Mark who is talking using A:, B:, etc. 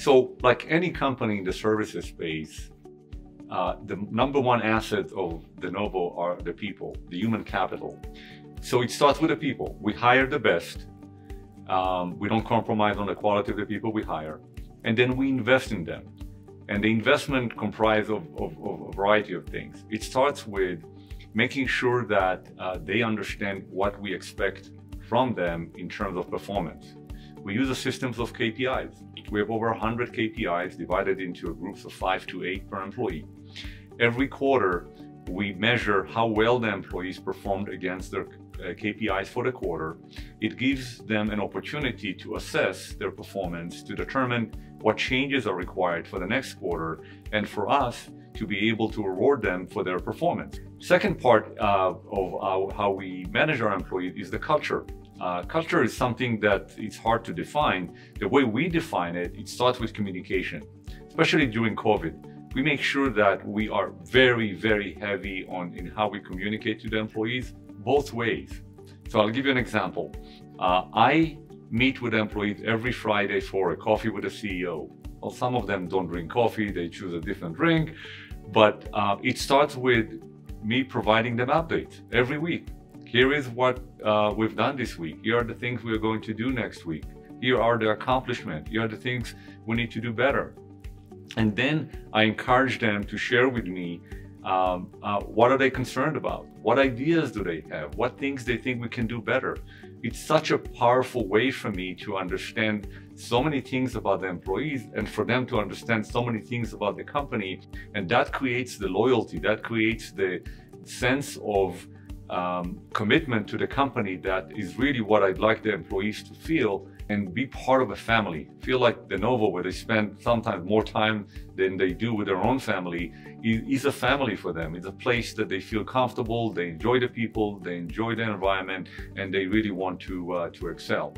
A: So, like any company in the services space, uh, the number one asset of Denovo are the people, the human capital. So it starts with the people. We hire the best. Um, we don't compromise on the quality of the people we hire, and then we invest in them. And the investment comprises of, of, of, a variety of things. It starts with making sure that uh, they understand what we expect from them in terms of performance. We use a systems of KPIs. We have over 100 KPIs divided into groups of five to eight per employee. Every quarter, we measure how well the employees performed against their uh, KPIs for the quarter. It gives them an opportunity to assess their performance, to determine what changes are required for the next quarter, and for us to be able to reward them for their performance. Second part uh, of how we manage our employees is the culture. Uh, culture is something that it's hard to define. The way we define it, it starts with communication, especially during COVID. We make sure that we are very, very heavy on in how we communicate to the employees, both ways. So I'll give you an example. Uh, I meet with employees every Friday for a coffee with the CEO. Well, some of them don't drink coffee, they choose a different drink, but uh, it starts with me providing them updates every week here is what uh, we've done this week. Here are the things we are going to do next week. Here are the accomplishments. Here are the things we need to do better. And then I encourage them to share with me um, uh, what are they concerned about? What ideas do they have? What things they think we can do better? It's such a powerful way for me to understand so many things about the employees and for them to understand so many things about the company. And that creates the loyalty, that creates the sense of um, commitment to the company that is really what I'd like the employees to feel and be part of a family. Feel like Denovo, where they spend sometimes more time than they do with their own family, is a family for them. It's a place that they feel comfortable, they enjoy the people, they enjoy the environment, and they really want to uh, to excel.